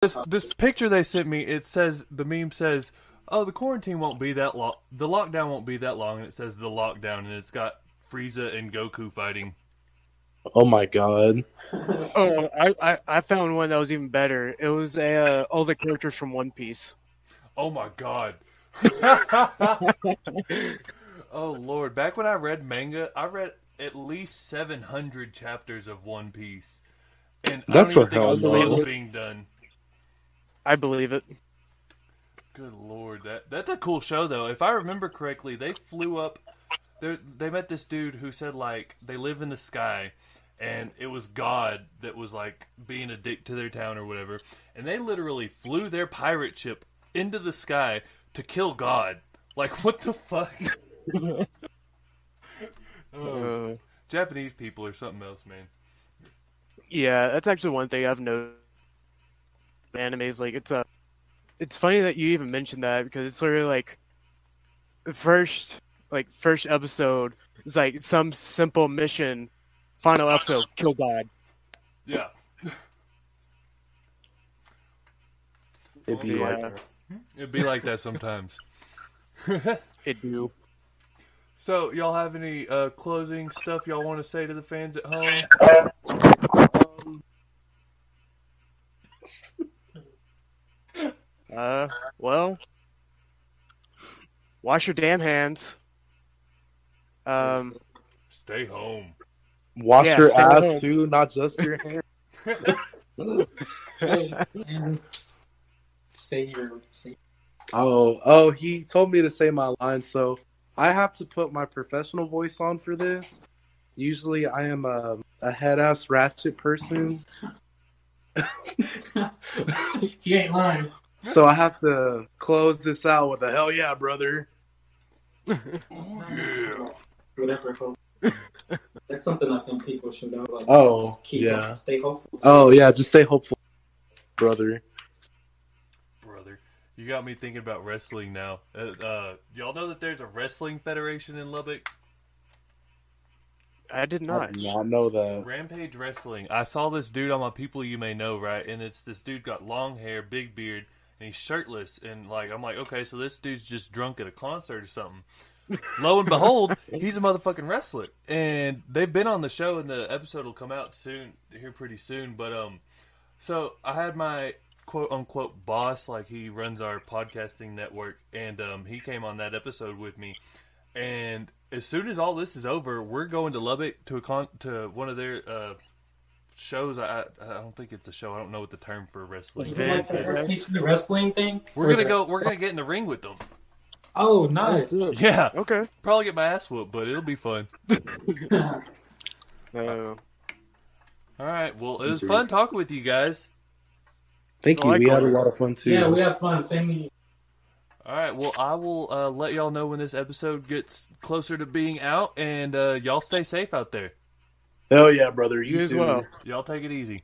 this this picture they sent me, it says the meme says, "Oh, the quarantine won't be that long. The lockdown won't be that long," and it says the lockdown, and it's got Frieza and Goku fighting. Oh my god. Oh, I, I, I found one that was even better. It was a, uh, all the characters from One Piece. Oh my god. oh lord, back when I read manga, I read at least 700 chapters of One Piece. And That's I don't even think it was being done. I believe it. Good lord, that that's a cool show though. If I remember correctly, they flew up. They they met this dude who said like they live in the sky, and it was God that was like being a dick to their town or whatever, and they literally flew their pirate ship into the sky to kill God. Like what the fuck? oh, Uh, Japanese people are something else, man. yeah, that's actually one thing I've noticed. In Animes like it's a, it's funny that you even mentioned that because it's literally like, the first like first episode is like some simple mission, final episode, kill God. Yeah. It'd be Yeah. like It'd be like that sometimes. It do. So, y'all have any uh, closing stuff y'all want to say to the fans at home? Uh, well, wash your damn hands. Um, Stay home. wash Yeah, your ass home. too, not just your hair. say your say Oh, oh, he told me to say my line, so I have to put my professional voice on for this. Usually, I am a, a head ass ratchet person, he ain't lying. So I have to close this out with a hell yeah, brother. Yeah. Whatever. That's something I think people should know. Like, Oh, just keep yeah. stay hopeful. Oh yeah, just say hopeful, brother. Brother, you got me thinking about wrestling now. Uh, uh, y'all know that there's a wrestling federation in Lubbock? I did I not. did not know that. Rampage Wrestling. I saw this dude on my People You May Know, right? And it's this dude got long hair, big beard, and he's shirtless. And like, I'm like, okay, so this dude's just drunk at a concert or something. Lo and behold, he's a motherfucking wrestler, and they've been on the show, and the episode will come out soon, here pretty soon. But um, so I had my quote unquote boss, like he runs our podcasting network, and um, he came on that episode with me. And as soon as all this is over, we're going to Lubbock to a con- to one of their uh, shows. I I don't think it's a show. I don't know what the term for wrestling. Is is. it like the RTC wrestling thing? We're gonna go. We're gonna get in the ring with them. Oh, nice. Yeah, Okay. probably get my ass whooped, but it'll be fun. Uh, All right. Well, it was fun talking with you guys. Thank you. I We had a lot of fun too. yeah, we had fun. Same with you. All right. Well, I will uh, let y'all know when this episode gets closer to being out, and uh, y'all stay safe out there. Hell yeah, brother. You, You as too. well. Y'all take it easy.